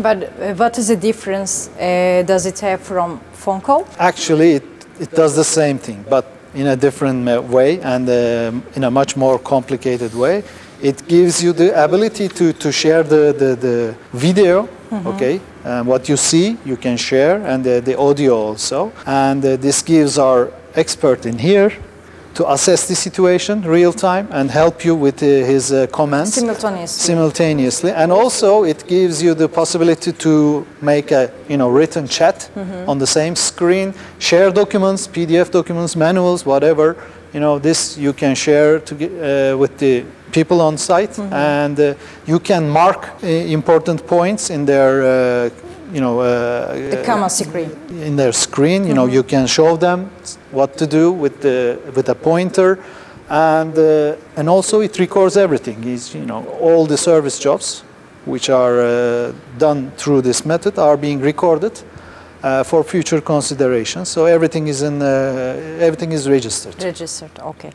But uh, what is the difference uh, does it have from phone call? Actually, it, it does the same thing, but in a different uh, way and um, in a much more complicated way. It gives you the ability to, to share the, the, the video, okay? Um, what you see, you can share, and the, the audio also. And uh, this gives our expert in here to assess the situation real time and help you with uh, his uh, comments Simultaneously. simultaneously. And also it gives you the possibility to make a you know written chat on the same screen share documents pdf documents manuals whatever you know this you can share to, uh, with the people on site and uh, you can mark uh, important points in their uh, you know in their screen. You know, you can show them what to do with the with a pointer, and uh, and also it records everything. Is you know all the service jobs, which are uh, done through this method, are being recorded. Uh, for future consideration, so everything is in uh, everything is registered. Registered, okay.